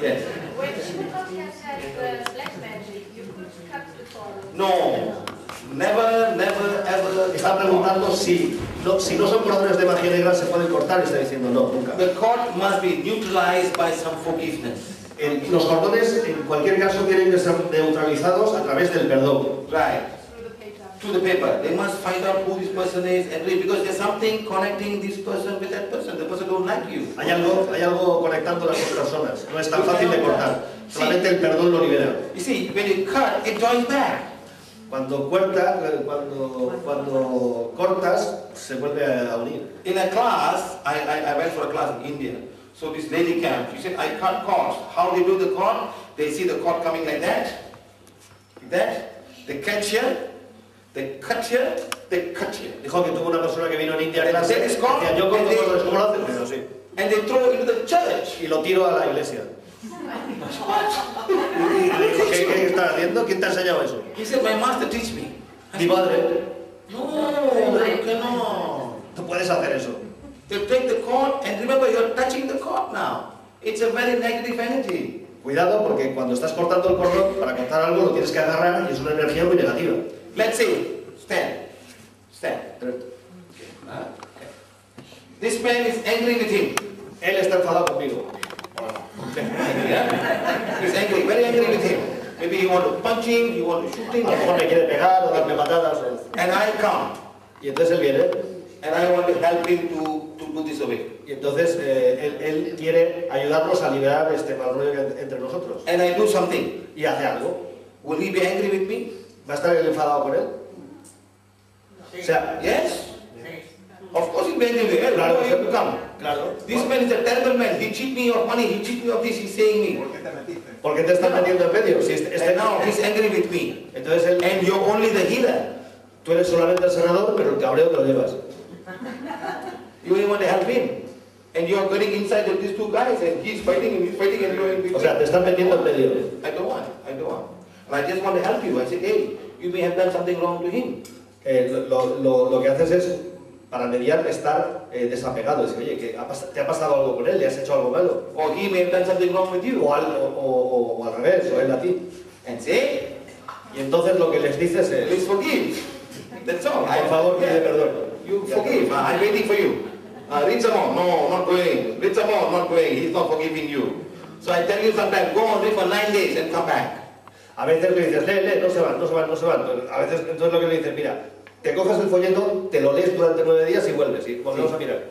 Yes. When Shinnecock had uh, black magic, you could cut the cord. No. Never, never, ever. Está preguntando si no, si no son curadores de magia negra se pueden cortar está diciendo no, nunca. The cord must be neutralized by some forgiveness. El- los cordones en cualquier caso tienen que ser neutralizados a través del perdón. Right. Through the paper. To the paper. They must find out who this person is and read because there's something connecting this person with that person. The person don't like you. Hay algo, hay algo conectando las dos personas. No es tan fácil de cortar. Solamente el perdón lo libera. You see, when you cut, it joins back. Cuando corta, cuando, cuando cortas, se vuelve a unir. In a class, I, I, I went for a class in India. So this lady came, she said, I cut cords. How they do the cord? They see the cord coming like that, like that. They catch here, they here, they cut here. Dijo que tuvo una persona que vino en India a ¿Te- clase. Decía, yo corto ¿Te- cordones, ¿cómo lo haces? Pero sí. And they throw it into the church. Y lo tiro a la iglesia. Dijo, ¿qué, qué estás haciendo? ¿Quién te ha enseñado eso? He said, my master teach me. I Mi padre. No, you cannot. Tú puedes hacer eso. You take the cord and remember you're touching the cord now. It's a very negative energy. Cuidado porque cuando estás cortando el cordón, para cortar algo lo tienes que agarrar y es una energía muy negativa. Let's see. Stand. Stand. Okay. This man is angry with him. Él está enfadado conmigo. Yeah? He's angry, very angry with him. Maybe you want to punch him, you want to shoot him. A lo mejor me quiere pegar o darme patadas. And I come. Y entonces él viene And I want to help him to, to do this away. y entonces eh, él, él quiere ayudarnos a liberar este mal rollo entre nosotros. And I do something. Y hace algo. Will he be angry with me? ¿Va a estar él enfadado con él? O sea, Yes. Of course angry with me. claro, have to come? claro. This man is a terrible man. He cheat me of money. He cheat me of this. He's saying me. ¿Por qué te estás metiendo en medio? Si este, este- now he's angry with me. entonces él, And you're only the healer. tú eres solamente el senador, pero el cabreo te lo llevas. You only want to help him. And you're getting inside of these two guys and he's fighting and he's fighting and you're in between. O sea, te estás metiendo en medio. I don't want. I don't want. And I just want to help you. I said, hey, you may have done something wrong to him. Eh, lo, lo- lo que haces es, para mediar, estar eh, desapegado. Decir, oye, que ha ¿te ha pasado algo con él? ¿Le has hecho algo malo? Or he may have done something wrong with you. O al, o, o- o al revés, o él a ti. And say, Y entonces lo que les dices es, please forgive. That's all. por favor, pide perdón. You forgive. I'm waiting for you. Uh, read some more. No, not going. Read some more. Not going. He's not forgiving you. So I tell you sometimes, go on for nine days and come back. A veces le dices, lee, lee, no se van, no se van, no se van. A veces entonces lo que le dices, mira, te coges el folleto, te lo lees durante nueve días y vuelves y volvemos a mirar.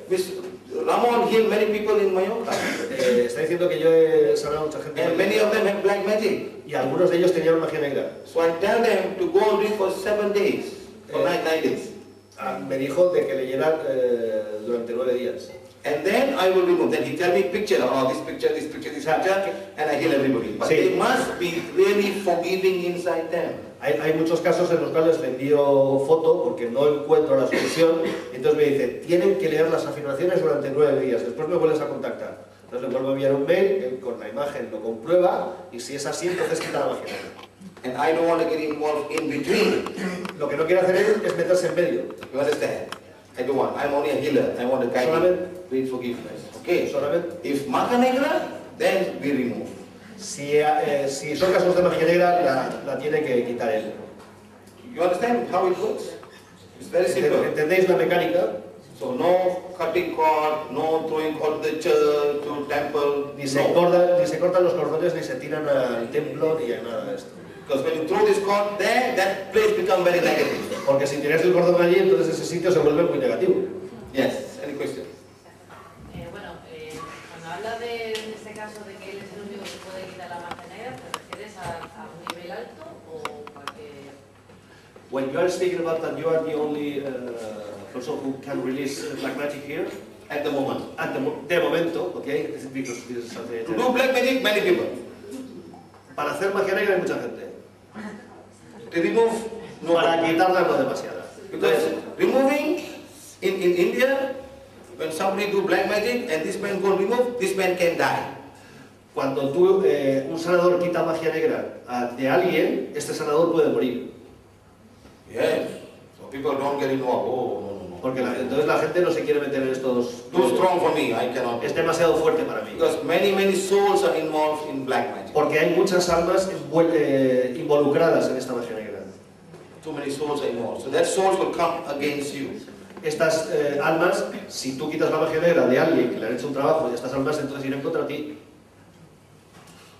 Ramon healed many people in Mallorca. Eh, está diciendo que yo he sanado a mucha gente And many of them have black magic. y algunos de ellos tenían magia negra. So I tell them to go and read for seven days. For nine, nine days. Ah, Me dijo de que leyeran eh, durante nueve días. And then I will remove. Then he tell me picture, oh this picture, this picture, this picture, and I heal everybody. But Sí. they must be really forgiving inside them. Hay, hay muchos casos en los cuales le envío foto porque no encuentro la solución entonces me dice, tienen que leer las afirmaciones durante nueve días, después me vuelves a contactar. Entonces le vuelvo a enviar un mail, él con la imagen lo comprueba y si es así, entonces quita la magia. And I don't want to get involved in between. Lo que no quiere hacer él es meterse en medio. You understand? Want. I'm only a healer. I want to guide you. Solamente, Read forgiveness. Okay. solamente If Maka Negra, then we remove. si, eh, si son casos de magia negra, la, la tiene que quitar él. You understand how it works? It's very simple. ¿Entendéis la mecánica? So no cutting cord, no throwing cord to the church, to temple. Ni se, no. corta- ni se cortan los cordones, ni se tiran al templo, ni a nada de esto. Because when you throw this cord there, that place becomes very negative. Porque si tiras el cordón allí, entonces ese sitio se vuelve muy negativo. Yes. Any question? Eh, bueno, eh, cuando habla de, en este caso, de que él es el único que puede quitar la magia negra, ¿te refieres a, a un nivel alto o cualquier...? When you are speaking about that you are the only uh, person who can release black magic here, At the moment. at the mo- de momento, okay, because this is something- To do black magic, many people. para hacer magia negra hay mucha gente. To remove, no. Para quitarla no demasiada. Because removing in, in India, when somebody do black magic and this man go remove, this man can die. Cuando tú, eh, un sanador quita magia negra de alguien, este sanador puede morir. Yes. So people don't get involved. Oh. Porque la- entonces la gente no se quiere meter en estos... Too strong for me, I cannot. Es demasiado fuerte para mí. Because many, many souls are involved in black magic. Porque hay muchas almas eh, involucradas en esta magia negra. Too many souls are involved. So that souls will come against you. Estas eh, almas, si tú quitas la magia negra de alguien que le han hecho un trabajo, estas almas entonces irán contra ti.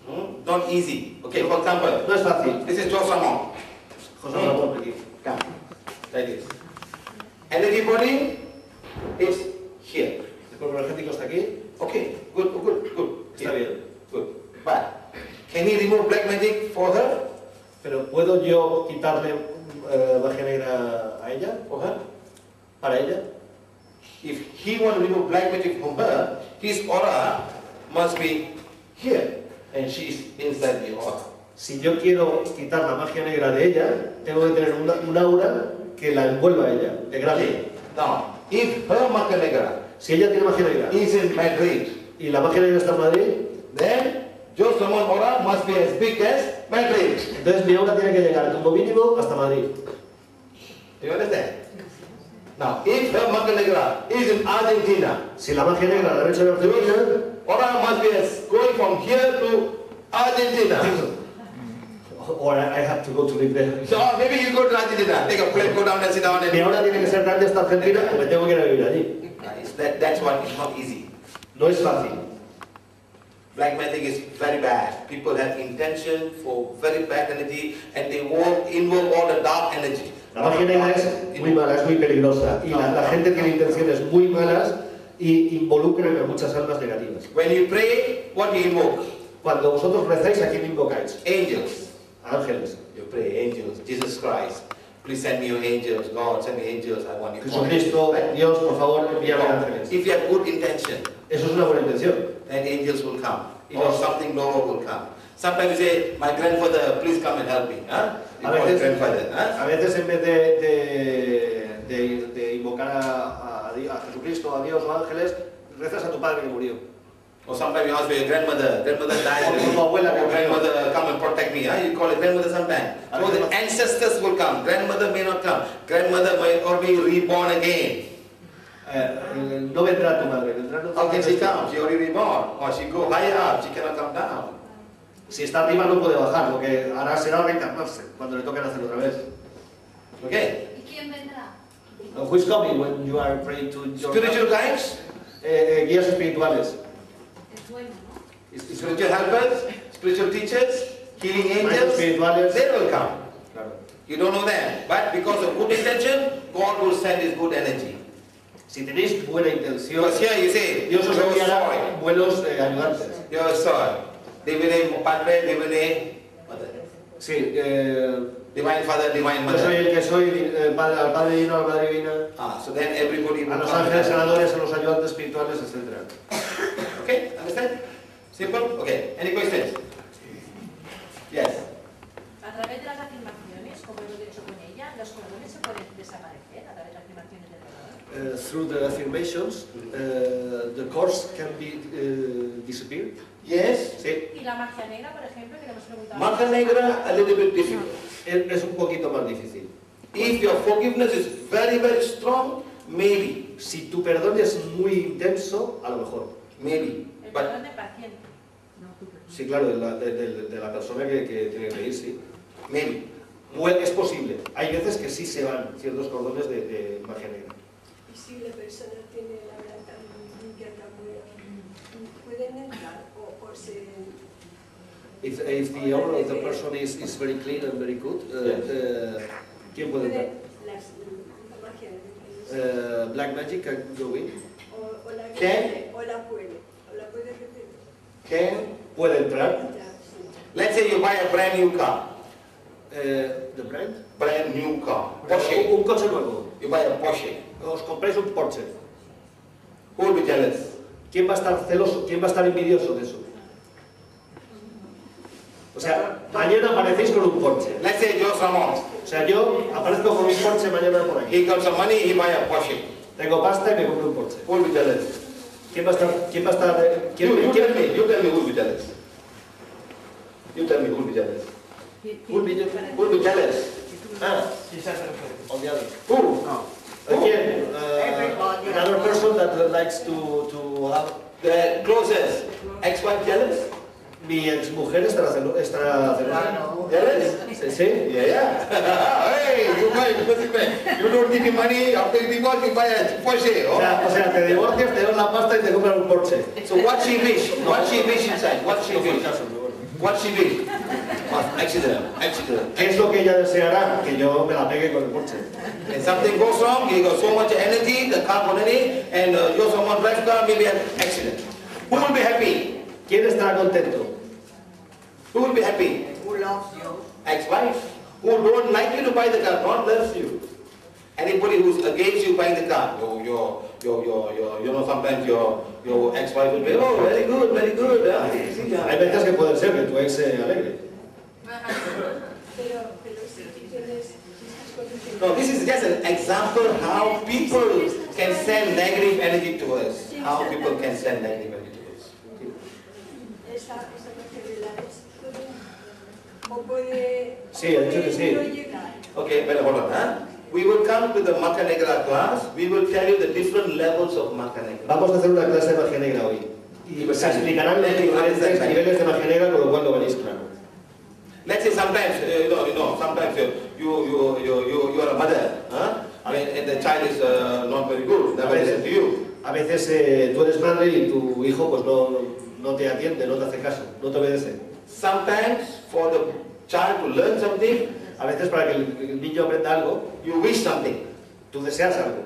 Hmm? Not easy. Okay, for example, No es fácil. this is Joe Ramon. José Ramón aquí. Come. Like this. Energy body is here. El cuerpo energético está aquí. Okay, good, good, good. Está bien. Good. But can he remove black magic for her? Pero ¿puedo yo quitarle eh, magia negra a ella? For her? ¿Para ella? If he want to remove black magic from her, his aura must be here, and she's inside the aura. Si yo quiero quitar la magia negra de ella, tengo que tener una, un aura que la envuelva a ella, de grande. Now, if her magia negra Si ella tiene magia negra is in Madrid, y la magia negra está en Madrid, then Joe Ramon aura must be as big as Madrid. entonces mi aura tiene que llegar como mínimo hasta Madrid. Do you understand? Now, if her magia negra is in Argentina, Si la magia negra la hecho en Argentina, aura must be as going from here to Argentina. or I have to go to live there. So oh, maybe you go to Argentina, take a plane, go down and sit down and... aura tiene que grande hasta Argentina me tengo que ir a vivir allí. Guys, that, that's what is not easy. No es fácil. Black magic is very bad. People have intention for very bad energy and they work, invoke all the dark energy. La magia negra es muy mala, es muy peligrosa. Y la, la gente tiene intenciones muy malas y involucran a muchas almas negativas. When you pray, what do you invoke? Cuando vosotros rezáis, ¿a quién invocáis? Angels. Ángeles. You pray, angels, Jesus Christ. Please send me your angels. God, send me angels. I want you. Jesucristo? Dios, por favor, envíame ángeles. If you have good intention, Eso es una buena intención. then angels will come. Or something lower will come. Sometimes you say, my grandfather, please come and help me. Huh? A veces, grandfather. Huh? a veces en vez de, de, de- de invocar a, a a Jesucristo, a Dios o ángeles, rezas a tu padre que murió. Or sometimes you ask for your grandmother, grandmother died grandmother, come and protect me. Huh? You call it grandmother sometimes. So the ancestors will come. Grandmother may not come. Grandmother may or be reborn again. Eh, eh, no vendrá tu madre, vendrá tu How can she come? She already reborn. Or she go higher up. She cannot come down. Si está arriba no puede bajar, lo que hará será reencarnarse cuando le toque nacer otra vez. Okay? ¿Y quién vendrá? Uh, who is coming when you are praying to your Spiritual guides, Eh, eh, guías espirituales. Spiritual helpers, spiritual teachers, healing angels, they will come. You don't know them. But because of good intention, God will send his good energy. Si tenéis buena intención, Because here you say, Dios os enviará buenos eh, ayudantes. your soil. Divine Padre, Divine Mother. Sí, eh, Divine Father, Divine yo soy Mother. el que soy, eh, padre, al Padre Divino, a la Madre Divina, Ah, so then everybody a los come. ángeles sanadores, a los ayudantes espirituales, etc. Understand? Simple? Okay. Any questions? Yes. A través de las afirmaciones, como hemos hecho con ella, los cordones se pueden desaparecer a través de afirmaciones del cordón. Uh, through the affirmations, uh, the course can be uh, disappeared. Yes. Sí, Y la magia negra, por ejemplo, que le hemos preguntado. Magia negra, a little bit difficult. es es un poquito más difícil. If your forgiveness is very, very strong, maybe, Si tu perdón es muy intenso, a lo mejor. maybe. Perdón de paciente. Sí, claro, de la, de- de- de la persona que, que tiene que ir, sí. Bueno, es posible. Hay veces que sí se van ciertos cordones de, de magia negra. Y si la persona tiene la ¿pueden entrar o, o se... If, if the aura of the person is, is very clean and very good, uh, uh, ¿quién puede entrar? puede las, la magia negra, Uh, black magic can go in. o, o la ¿Qué? Can, Puede entrar. Let's say you buy a brand new car. Uh, the brand? Brand new car. Porsche. Un, un coche nuevo. You buy a Porsche. Os compráis un Porsche. Who will be jealous? ¿Quién va a estar celoso? ¿Quién va a estar envidioso de eso? O sea, mañana aparecéis con un Porsche. Let's say Joe Ramon. O sea, yo aparezco con un Porsche mañana por aquí. He got some money, he buy a Porsche. Tengo pasta y me compro un Porsche. Who will be jealous? ¿Quién va a estar? ¿Quién va a estar? eh, ¿Quién, You, you quién- tell me, you tell me who will be jealous. You tell me who will be jealous. Who will be, who will be jealous? Ah, on the other. Who? Again, uh, another person that likes to, to have... The closest. Ex-wife jealous? Mi exmujer estará celo- estará celosa. Jealous? Sí, sí. Yeah, yeah. You buy expensive man. You don't give me money, buy a Porsche. O Oh. sea, o sea, te divorcias, te das la pasta y te compras un Porsche. So what she wish? What she wish inside? What she wish? What she wish? Accident, accident. ¿Qué es lo que ella deseará? Que yo me la pegue con el Porsche. And something goes wrong, you got so much energy, the car got energy, and uh, you're someone drives car, maybe an accident. Who will be happy? ¿Quién estará contento? Who will be happy? Who loves you? Ex-wife. Who don't like you to buy the car, God loves you. Anybody who's against you buying the car, your, your, your, your, your you know, sometimes your, your ex-wife will be, oh, very good, very good. ah, see, ah." Hay veces que puede ser que tu ex se alegre. Pero, pero si tú tienes, si estás conduciendo, No, this is just an example how people can send negative energy to us. How people can send negative energy Sí, ha dicho que sí. Okay, hold on, huh? We will come to the Maca Negra class. We will tell you the different levels of Maca Negra. Vamos a hacer una clase de magia negra hoy. Y se explicarán los diferentes niveles de magia negra, con lo cual lo veréis claro. Let's say sometimes, uh, you know, you know, sometimes you, you, you, you, you are a mother, huh? I mean, and the child is uh, not very good, never listen to you. A veces eh, tú eres madre y tu hijo pues no, no te atiende, no te hace caso, no te obedece. Sometimes for the child to learn something, A veces para que el, niño aprenda algo, you wish something. tú deseas algo.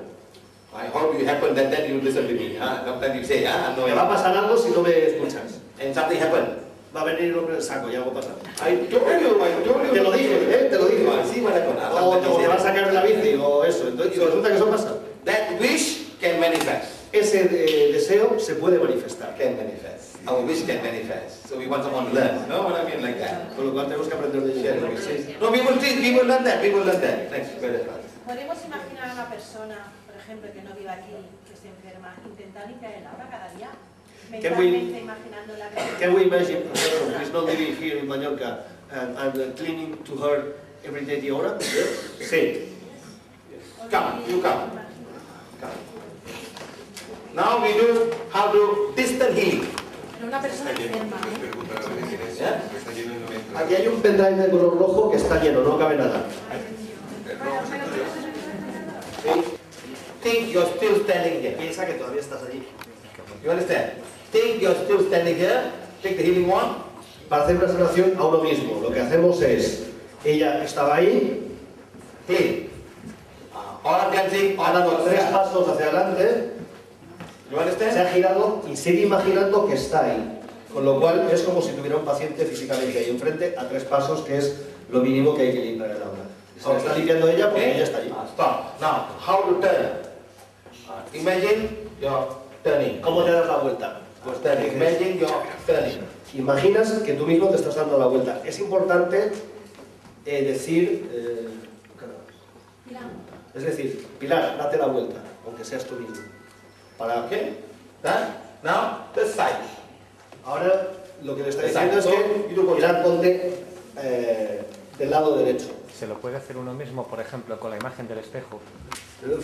I hope you happen that then you listen to me. Huh? Sometimes you say, ah, no, Me va a pasar algo si no me escuchas. and something happened. Va a venir el hombre del saco y algo pasa. I told you, I told you. Te lo dije, ¿eh? Te lo dije. Ah, what happened. ah, O te, va a sacar de la bici o eso. Entonces, resulta que eso pasa. That wish can manifest. Ese eh, deseo se puede manifestar. Can manifest. Our wish can manifest. So we want someone to learn. No, what I mean like that. Con lo cual tenemos que aprender de Share. No, we will teach, we will learn that. We will learn that. Next, very fast. ¿Podemos imaginar a una persona, por ejemplo, que no vive aquí, que esté enferma, intentar limpiar el aura cada día? Can we-. Can we imagine a person who is not living here in Mallorca and, and uh, cleaning to her every day the aura? Sí. Come, you come. Come. Now we do how to distant healing. Pero una persona enferma, ¿eh? Yeah? Aquí hay un pendrive de color rojo que está lleno, no cabe nada. Think you're still standing here. Piensa que todavía estás allí. You understand? Think you're still standing here. Take the healing one. Para hacer una sanación a uno mismo, lo que hacemos es, ella estaba ahí, Clean. Cleansing. ha dado aura tres pasos hacia adelante, Se ha girado y sigue imaginando que está ahí. Con lo cual es como si tuviera un paciente físicamente ahí enfrente a tres pasos, que es lo mínimo que hay que limpiar el aura. Se está limpiando ella porque Okay? ella está allí. Uh, stop. Now, how to turn? Uh, imagine you're turning. ¿Cómo te das la vuelta? Pues dices, Imagine you're turning. Imaginas que tú mismo te estás dando la vuelta. Es importante eh, decir, eh, es decir, Pilar, date la vuelta, aunque seas tú mismo. Para Okay? Done? Now, the side. ahora lo que le está diciendo es que Pilar ponte eh, del lado derecho. Se lo puede hacer uno mismo, por ejemplo, con la imagen del espejo. El,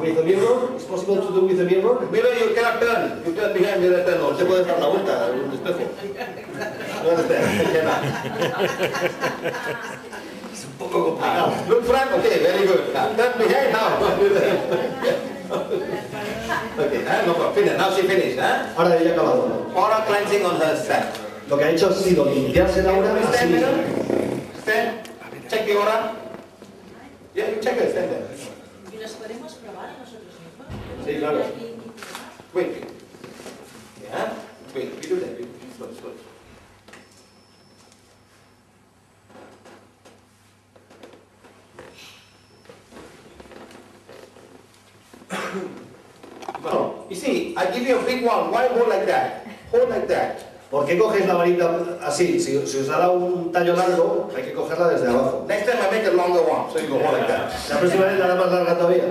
with the mirror, it's possible to do with the mirror. Mirror, you cannot turn. You turn behind mirror, turn No te also. puedes dar la vuelta en un espejo. Cannot. Es un poco complicado. Look front, okay, very good. Turn behind now. okay, huh? no problem. Finish. Now she finished, huh? Ahora ella ha acabado. Aura cleansing on her side. Lo que ha hecho ha sido limpiarse la aura a sí Stand misma. Stand. Check the aura. Yeah, you check it. Stand there. ¿Y los podemos probar a nosotros mismos? Sí, claro. Wait. wait. Yeah. Wait. We do that. We slow, slow. No. You see, I give you a big one. Why hold like that? Hold like that. ¿Por qué coges la varita así? Si, si os dado un tallo largo, hay que cogerla desde abajo. Next time I make a longer one, so you go like that. La próxima vez la hará más larga todavía.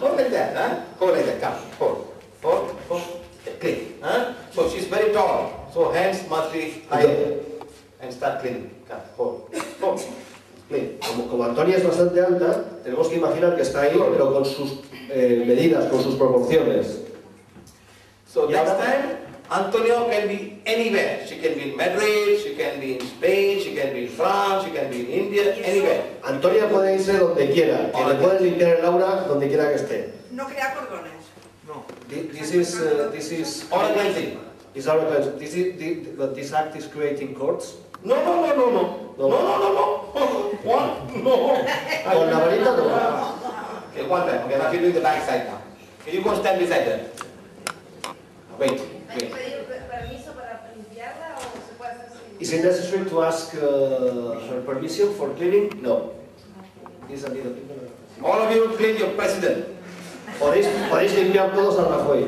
Hold like that, huh? Hold like that. Come, hold, hold, hold. Clean, huh? So she's very tall, so hands must be higher and start cleaning. Come, hold, hold. Plane. Como, como Antonia es bastante alta, tenemos que imaginar que está ahí, pero con sus eh, medidas, con sus proporciones. So next time, Antonio can be anywhere. She can be in Madrid, she can be in Spain, she can be in France, she can be in India, anywhere. Antonia puede irse donde quiera, que le pueden limpiar el aura donde quiera que esté. No crea cordones. Thi- This is, uh, this is, Aura cleansing. is our cleanse. This is, thi- but this act is creating cords. No, no, no, no, no. No, no, no, no. One, no. Con la varita no. Okay, one time. Okay, now you're doing the back side now. Okay, you go stand beside her. Wait, ¿Hay que wait. pedir permiso para limpiarla o se puede hacer sin? Is it necessary to ask uh, her permission for cleaning? No. All of you clean your president. Podéis, podéis limpiar todos a Rajoy.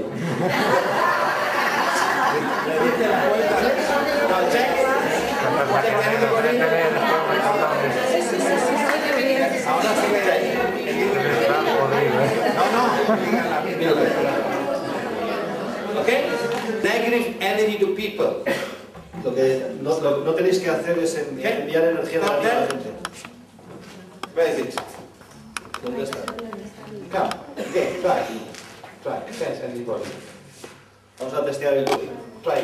Now check. Check everybody. Ahora sí me da. No, no. Okay? Negative energy to people. Lo que no, lo no tenéis que hacer es enviar, enviar energía negativa a la gente. Where is it? ¿Dónde está? Come. Okay, try. Try. Sense everybody. Vamos a testear el código. Try.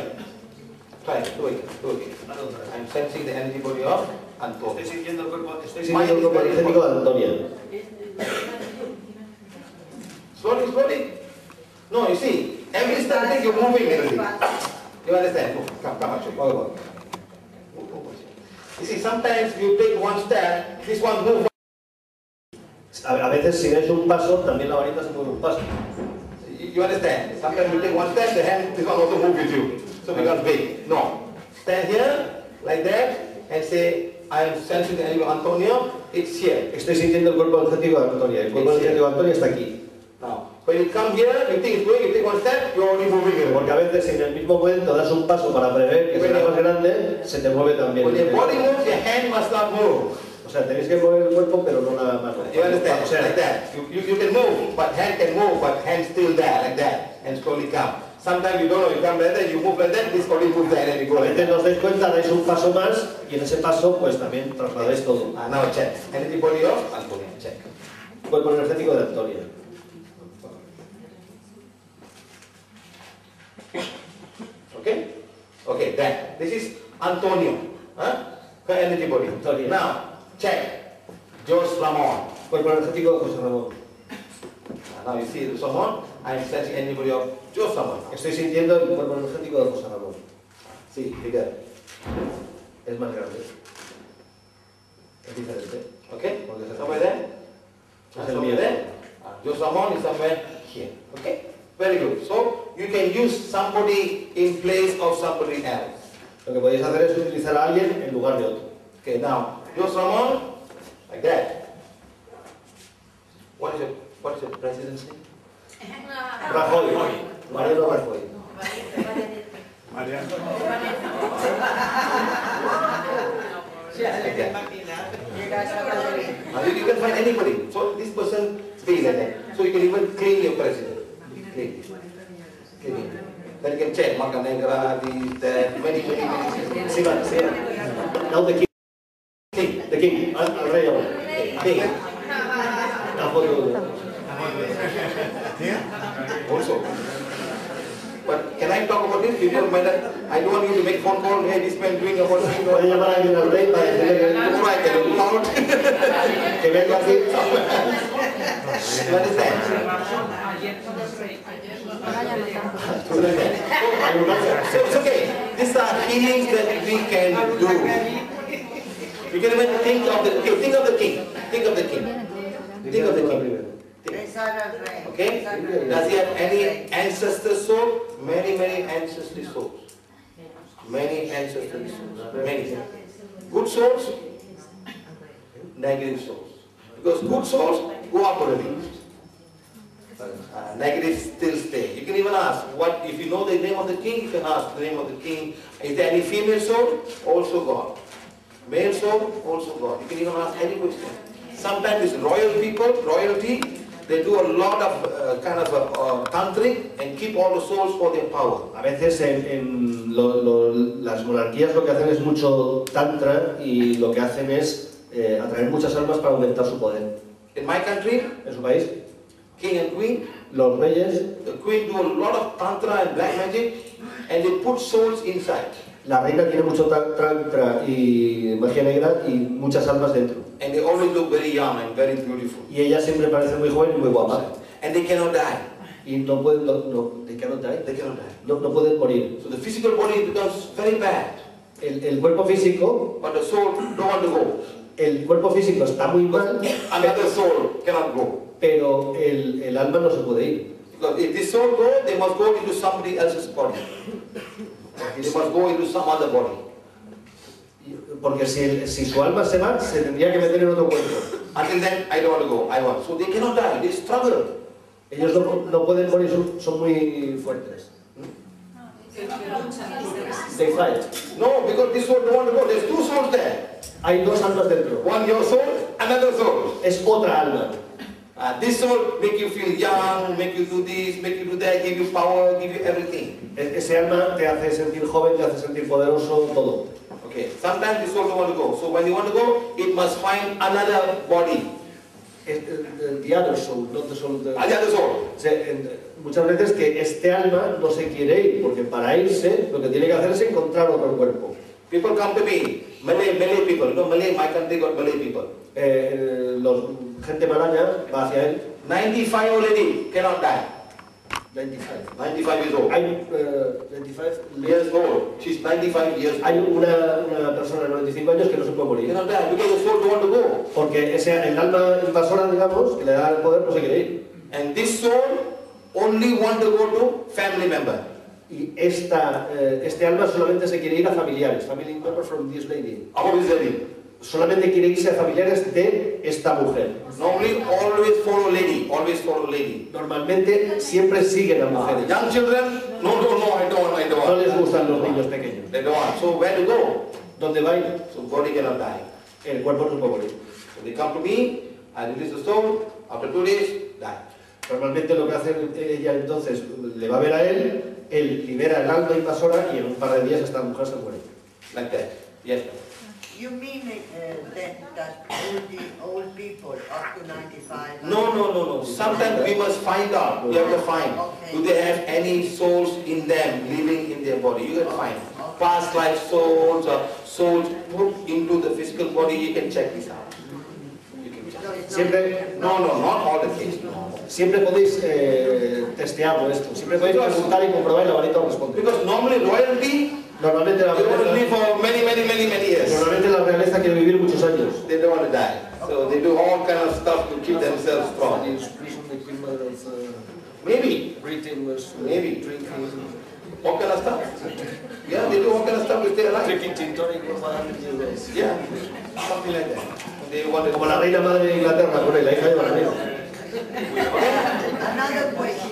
Try. Do it. Do it. I'm sensing the energy body of Antonio. Estoy sintiendo el cuerpo, estoy sintiendo el cuerpo energético de Antonia. Slowly, slowly. No, you see, every starting you're moving everything. You understand? Move. Come, come. Go, go. Move, move. You see, sometimes you take one step, this one move. A, veces si dais un paso, también la varita se mueve un paso. You understand? Sometimes you take one step, the hand, this one also move with you. So becomes big. No. Stand here, like that, and say, I am sensing the of Antonio, it's here. Estoy sintiendo el cuerpo energético de Antonia. El cuerpo energético de Antonia está aquí. When you come here, you think it's going, you take one step, you're already moving here. Porque a veces en el mismo momento das un paso para prever que será más grande, se te mueve también. When your body moves, your hand must not move. O sea, tenéis que mover el cuerpo, pero no nada más. You understand? O sea, like that. You, you, you can move, but hand can move, but hand still there, like that, and slowly come. Sometimes you don't know, you come like that, you move like that, this body moves there, and you go like that. nos dais cuenta, dais un paso más y en ese paso pues también trasladáis todo. Ah, now check. Energy body of Antonio, check. Cuerpo energético de Antonia. Okay? Okay. This is Antonio. Huh? Her energy body. Antonio. Now, check. Jos Ramon. Cuerpo energético de José Ramón. Ah, Now you see this Ramon, I am sensing energy body of Jos Ramon. Estoy sintiendo el cuerpo energético de José Ramón. See, bigger. Es más grande. Es diferente. Okay? Somewhere there? El somewhere there? Ah, Jos Ramon is somewhere here. Okay? Very good. So, you can use somebody in place of somebody else. Lo que podéis hacer es utilizar a alguien en lugar de otro. Okay, now, Jos Ramon, like that. What is your, what is your president's name? Rajoy. Mariano Rajoy. Like that. Now, you, you can find anybody. So, this person be like that. So, you can even clean your president. Clean. Clean him. Then you can check Maga Negra, this, that, many, many, many. Sí, va, sí. va. Now the king. King. The king. Al, al rey ahora. King. La foto. Also. But can I talk about this? You don't mind that? I don't want you to make phone call, hey, this man doing a whole thing. Puede llamar a alguien al rey para decirle que, Before I tell you out. venga aquí. You understand? So it's okay. These are healings that we can do. You can even think of the okay, think of the king. Think of the king. Think of the king. Okay? Does he have any ancestor soul? Many, many ancestry souls. Many ancestry souls. Many. Good souls, negative souls. Because good souls go up already. Uh, negative still stay. You can even ask, what if you know the name of the king, you can ask the name of the king. Is there any female soul? Also God. Male soul? Also God. You can even ask any question. Sometimes it's royal people, royalty, they do a lot of uh, kind of uh, uh, tantric and keep all the souls for their power. A veces en, en lo- lo- las monarquías lo que hacen es mucho tantra y lo que hacen es eh, atraer muchas almas para aumentar su poder. In my country, En su país, king and queen, los reyes, the queen do a lot of tantra and black magic, and they put souls inside. la reina tiene mucho tan- tantra y magia negra y muchas almas dentro. And they always look very young and very beautiful. Y ella siempre parece muy joven y muy guapa. And they cannot die. Y no pueden, no, no, they cannot die. They cannot die. no, no pueden morir. So the physical body becomes very bad, El, el cuerpo físico, but the soul don't want to go. el cuerpo físico está muy mal, Another soul cannot go. pero el, el alma no se puede ir. Because if this soul go, they must go into somebody else's body. They must go into some other body. Porque si, si su alma se va, se tendría que meter en otro cuerpo. Until then, I don't want to go. I want. So they cannot die. They struggle. Ellos no, no pueden morir, son, son muy fuertes. They fight. No, because this soul don't want to go. There's two souls there. Hay dos almas dentro. One your soul, another soul. Es otra alma. Uh, this soul make you feel young, make you do this, make you do that, give you power, give you everything. Ese alma te hace sentir joven, te hace sentir poderoso, todo. Okay. Sometimes this soul don't want to go. So when you want to go, it must find another body, el- The other soul, not the soul. the- another soul. O sea, en- muchas veces que este alma no se quiere ir, porque para irse lo que tiene que hacer es encontrar otro cuerpo. People come to me, Malay, Malay people. Know, Malay, my country got Malay people. Eh, los, gente malaya va hacia él. 95 already cannot die. 95. 95 years old. Hay, eh, 25, Years old. She's 95 years hay old. una, una persona de 95 años que no se puede morir. Cannot die because the soul don't want to go. Porque ese, el alma invasora, digamos, que le da el poder, no se quiere ir. And this soul only want to go to family member. Y esta, eh, este alma solamente se quiere ir a familiares. Family member from this lady. How is it? Solamente quiere irse a familiares de esta mujer. Normally, always follow lady. Always follow lady. Normalmente siempre siguen a mujeres. Young children, no, no, no, I don't I don't No les gustan los niños pequeños. They don't. So where to go? ¿Dónde va? So body cannot die. El cuerpo no puede morir. So they come to me, I release the soul, after two days, die. Normalmente lo que hace ella entonces, le va a ver a él, él libera el alma invasora y en un par de días esta mujer se muere. Like that. Yes. You mean uh, then that all the old people up to 95? No, no, no, no. Sometimes we must find out. We have to find. Do they have any souls in them living in their body? You can find. Past life souls or souls put into the physical body. You can check this out. You can check. So Siempre, No, no, not all the case. No. siempre podéis eh, testearlo esto, siempre podéis preguntar y comprobar y la varita os responde. Because normally royalty, Normalmente la they want to live for many, many, many, many years. normalmente la realeza quiere vivir muchos años. They don't want to die. So they do all kind of stuff to keep themselves strong. Maybe. Britain was Maybe. drinking, All kind of stuff. Yeah, they do all kind of stuff to stay alive. drinking gin tonic for 500 years. Yeah, something like that. They want to Como la reina madre de Inglaterra, bueno, y la hija de la. Another question.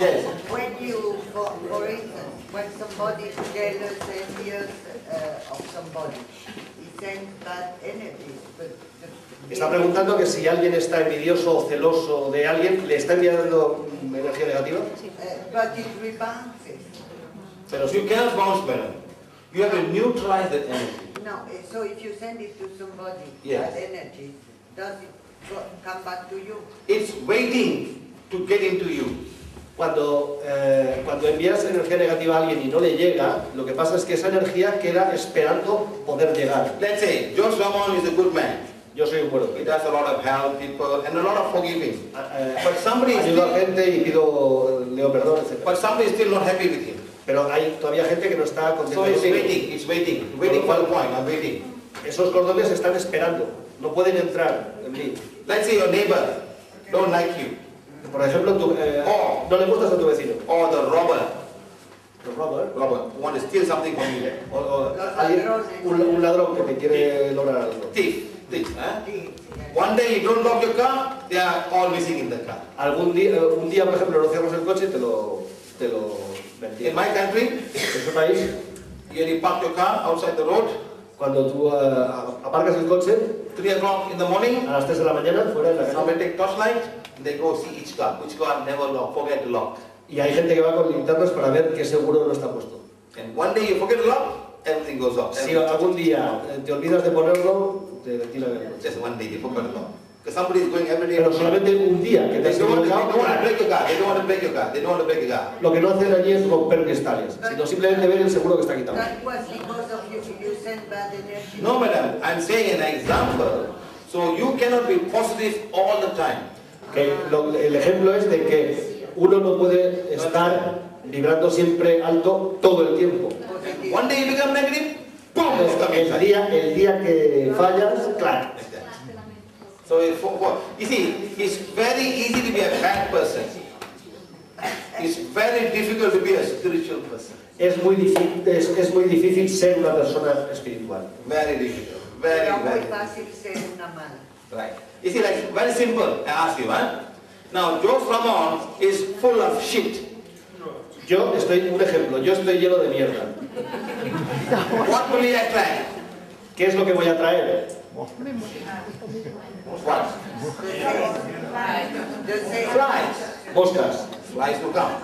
Yes. When you, for, for instance, when somebody is jealous, envious uh, of somebody, he sends bad energy. But the, Está preguntando que si alguien está envidioso o celoso de alguien, ¿le está enviando energía negativa? uh, but it rebounces. Pero you cannot bounce better. You have to neutralize that energy. No, uh, so if you send it to somebody, Yes. that energy, does it go, come back to you? It's waiting to get into you. Cuando, eh, cuando envías energía negativa a alguien y no le llega, lo que pasa es que esa energía queda esperando poder llegar. Let's say George Ramon is a good man. Yo soy un bueno. He does a lot of help people and a lot of forgiving. Eh, But somebody is a still, gente y pido, leo perdón, etc. but somebody is still not happy with him. Pero hay todavía gente que no está contenta So conmigo. waiting, he's waiting, waiting for the point, I'm waiting. Esos cordones están esperando, no pueden entrar en mí. Let's say your neighbor don't like you, Por ejemplo, tu- eh, Oh. no le gustas a tu vecino. or the robber, Robert, robber, want to steal something from you. o, o alguien- un, un ladrón que te quiere lograr algo. Thief, thief? The- One day you don't lock your car, they are all missing in the car. Algún día, eh, un día, por ejemplo, no cierras el coche y te lo, te lo In vendí. my country, En ese país, you park your car outside the road, cuando tú eh, aparcas el coche 3 o'clock in the morning, a las 3 de la mañana, fuera en la somebody calle, take torchlight, they go see each car, which car never lock, forget to lock. y hay gente que va con linternas para ver qué seguro no está puesto. And one day you forget to lock, everything goes off. Si algún día eh, te olvidas de ponerlo, te tira. Just one day, you forgot about. Because somebody is going every day. Pero solamente un día que te They has don't, want to, they don't want to equivocado, break your car. They don't want to break your car. They don't want to break your car. lo que no hacen allí es romper cristales, sino simplemente ver el seguro que está quitado. That was because of you, you sent bad energy. No, madam. I'm saying an example. So you cannot be positive all the time. Que lo- el ejemplo es de que uno no puede estar vibrando siempre alto todo el tiempo. One day you become negative, boom, El día, el día que fallas, claro. So you see, it's very easy to be a bad person. It's very difficult to be a spiritual person. Es muy difícil, es, es muy difícil ser una persona espiritual. Very difficult. Very, Era muy very. fácil ser una mala. Right. You see, like, very simple, I ask you, huh? Now, Joe Flamon is full of shit. Yo estoy, un ejemplo, yo estoy lleno de mierda. What will he attract? ¿Qué es lo que voy a traer? What? Flies. Moscas. Flies will come.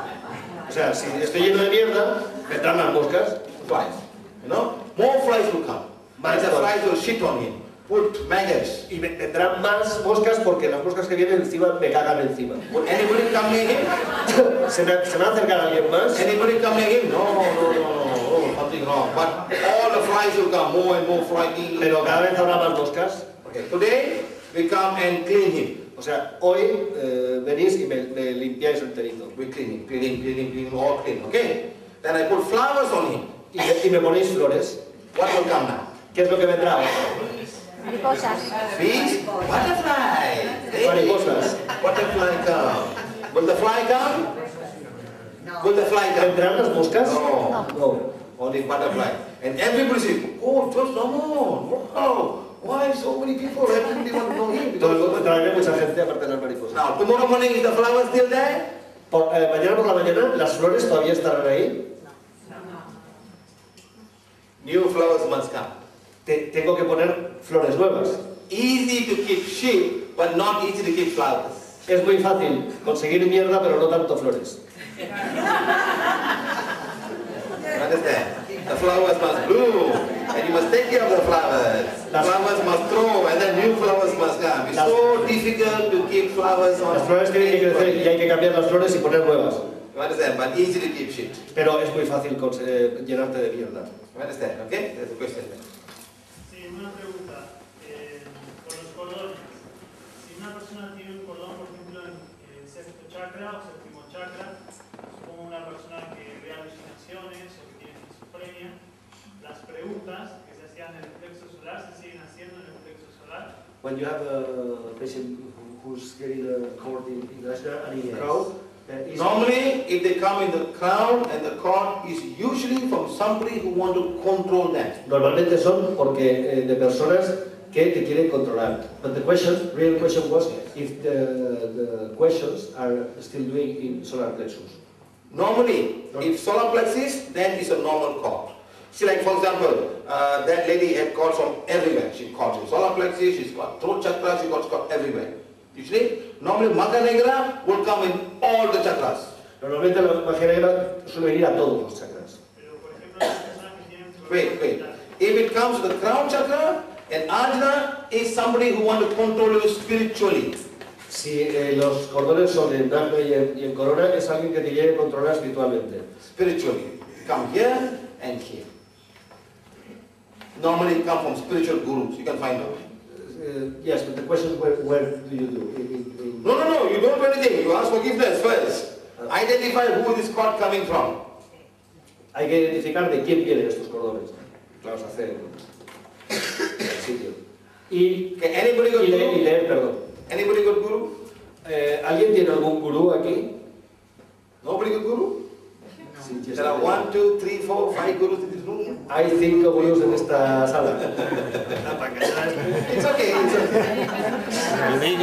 O sea, si estoy lleno de mierda, vendrán las moscas. Flies. You know? More flies will come. But the flies will shit on him. Put maggots. Y me- vendrán más moscas porque las moscas que vienen encima me cagan encima. Anybody come near him? ¿Se me, se me va a acercar alguien más? Anybody come near him? No, no, no, no. Oh, something wrong. But all the flies will come. More and more flies. Pero cada vez habrá más moscas. Okay. Today, we come and clean him. O sea, hoy eh, venís y me, me limpiáis enterito. We clean him, clean him, clean him, clean him, all clean. Okay? Then I put flowers on him. Y, me- y me ponéis flores. What will come now? ¿Qué es lo que vendrá? Mariposas. Bees? Butterfly. Hey. Mariposas. Butterfly come. Will the fly come? no. Will the fly come? ¿Vendrán las moscas? No. No. Only butterfly. And everybody says, oh, just Ramon. Wow. Why so many people? Everybody want to know him. Todo el mundo Because... traeré mucha gente aparte de las mariposas. Now, tomorrow morning, is the flower still there? Por- eh, mañana por la mañana, ¿las flores todavía estarán ahí? New flowers must come. Te- tengo que poner flores nuevas. Easy to keep sheep, but not easy to keep flowers. Es muy fácil conseguir mierda, pero no tanto flores. Understand? The flowers must bloom, and you must take care of the flowers. Las- Flowers must throw, and then new flowers must come. It's so difficult to keep flowers on. Las flores tienen que crecer y hay que cambiar las flores y poner nuevas. You understand? But easy to keep shit. Pero es muy fácil eh, llenarte de mierda. You understand? Okay? That's a question. When you have a patient who's getting a cord in, in the and in the crown, uh, Normally, if they come in the crown and the cord is usually from somebody who want to control that. Normalmente son porque eh, de personas que te quieren controlar. But the question, real question was if the, the questions are still doing in solar plexus. Normally, if solar plexus, then it's a normal cord. See, like for example, uh, that lady had calls from everywhere. She got from solar plexus, she's got throat chakra, she got cord everywhere. Usually, normally Maga Negra will come in all the chakras. Normalmente la magia negra suele venir a todos los chakras. Pero, por ejemplo, las personas que tienen Wait, wait. If it comes to the crown chakra, an Ajna is somebody who wants to control you spiritually. Si eh, los cordones son en Dagna y en, y en Corona, es alguien que te quiere controlar espiritualmente. Spiritually. Come here and here. Normally it come from spiritual gurus, you can find out. Uh, yes, but the question is where, where do you do? In, in, in, No, no, no, you don't do anything. You ask forgiveness first. Identify who this cord coming from. Hay que identificar de quién vienen estos cordones. Claro, se hace el sitio. Y, Okay, anybody got y, leer, y guru? leer, perdón. Anybody got guru? Eh, ¿Alguien tiene algún gurú aquí? Nobody got guru? Sí, yes. There are one, two, three, four, five gurus in this room. I think cinco gurús en esta sala. It's okay, it's okay.